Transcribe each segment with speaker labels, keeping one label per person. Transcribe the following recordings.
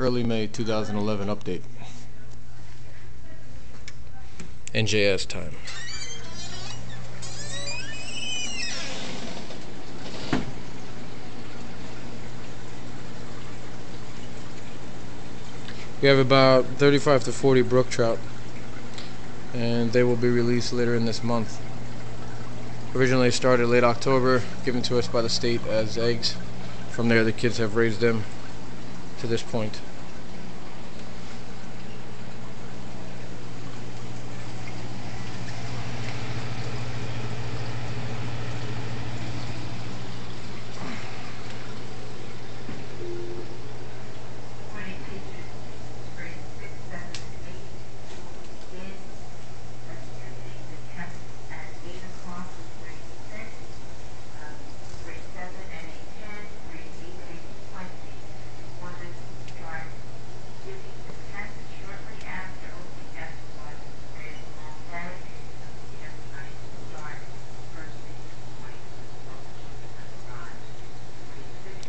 Speaker 1: early May 2011 update. NJS time. We have about 35 to 40 brook trout, and they will be released later in this month. Originally started late October, given to us by the state as eggs. From there, the kids have raised them to this point.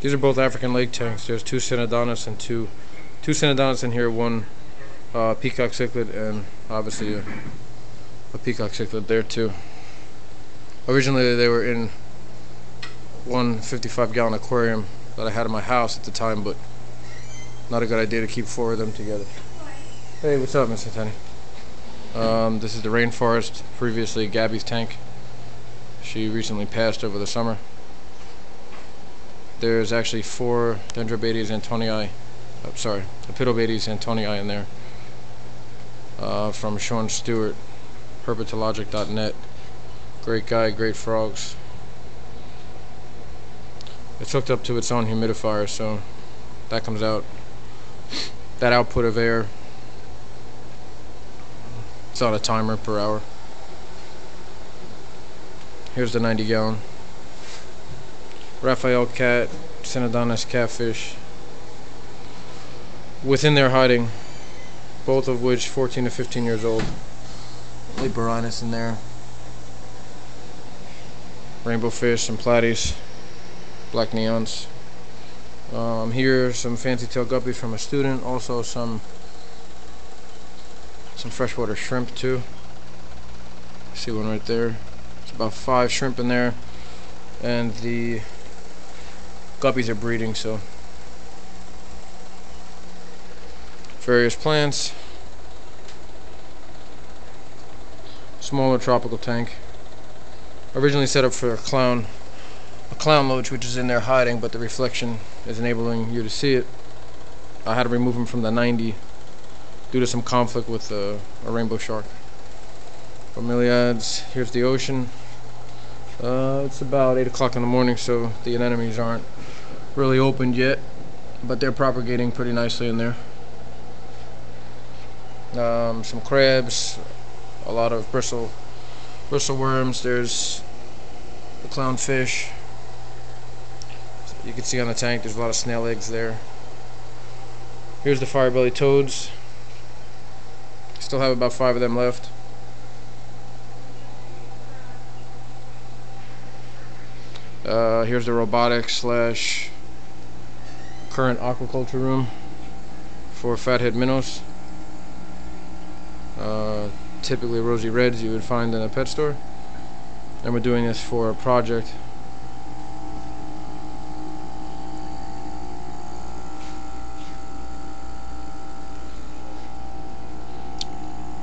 Speaker 1: These are both African lake tanks. There's two Synodontis and two two Synodontis in here, one uh, peacock cichlid, and obviously a, a peacock cichlid there too. Originally they were in one 55 gallon aquarium that I had in my house at the time, but not a good idea to keep four of them together. Hey, what's up, Mr. Tenny? Um, this is the rainforest, previously Gabby's tank. She recently passed over the summer. There's actually four Dendrobates anthonyi, I'm sorry, Epipedobates anthonyi in there uh, from Sean Stewart, herpetologic.net. Great guy, great frogs. It's hooked up to its own humidifier, so that comes out. That output of air, it's on a timer per hour. Here's the 90 gallon. Raphael cat, Synodontis catfish. Within their hiding, both of which 14 to 15 years old. Leporinus in there. Rainbow fish, some platies, black neons. Um, here some fancy tail guppies from a student, also some some freshwater shrimp too. See one right there. It's about five shrimp in there, and the Guppies are breeding, so various plants. Smaller tropical tank. Originally set up for a clown, a clown loach, which is in there hiding, but the reflection is enabling you to see it. I had to remove him from the 90 due to some conflict with a rainbow shark. Bromeliads. Here's the ocean. Uh, it's about 8 o'clock in the morning, so the anemones aren't really opened yet, but they're propagating pretty nicely in there. Um, some crabs, a lot of bristle, bristle worms. There's the clownfish. You can see on the tank there's a lot of snail eggs there. Here's the firebelly toads. Still have about five of them left. Uh, here's the robotic slash current aquaculture room for fathead minnows. Uh, typically rosy reds you would find in a pet store. And we're doing this for a project.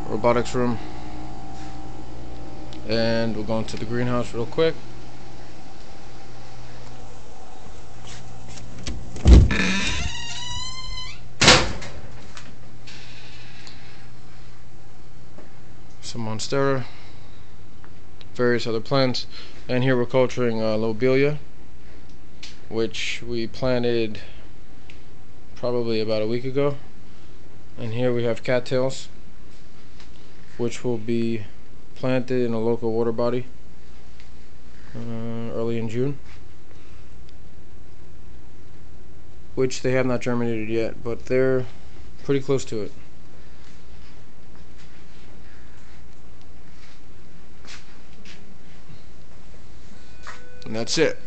Speaker 1: Robotics room. And we'll go into the greenhouse real quick. Some monstera, various other plants, and here we're culturing uh, lobelia, which we planted probably about a week ago. And here we have cattails, which will be planted in a local water body uh, early in June. Which they have not germinated yet, but they're pretty close to it. And that's it.